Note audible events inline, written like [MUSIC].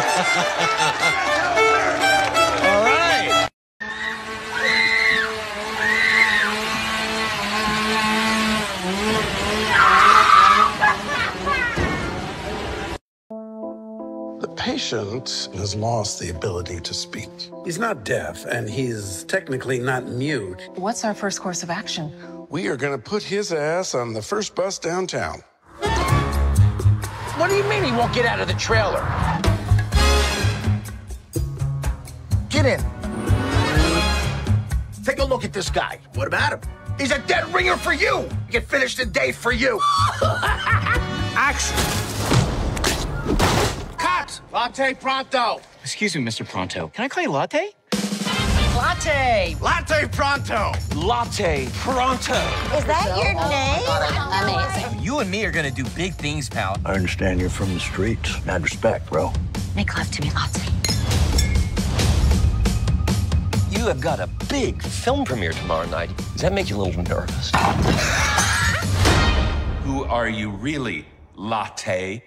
All right. The patient has lost the ability to speak. He's not deaf, and he's technically not mute. What's our first course of action? We are going to put his ass on the first bus downtown. What do you mean he won't get out of the trailer? Get in. Take a look at this guy. What about him? He's a dead ringer for you. He can finish the day for you. [LAUGHS] Action. Cut. Latte pronto. Excuse me, Mr. Pronto. Can I call you Latte? Latte. Latte pronto. Latte Pronto. Is that your name? Amazing. You and me are gonna do big things, pal. I understand you're from the streets. Mad respect, bro. Make love to me, Latte. You have got a big film premiere tomorrow night. Does that make you a little nervous? Who are you really, Latte?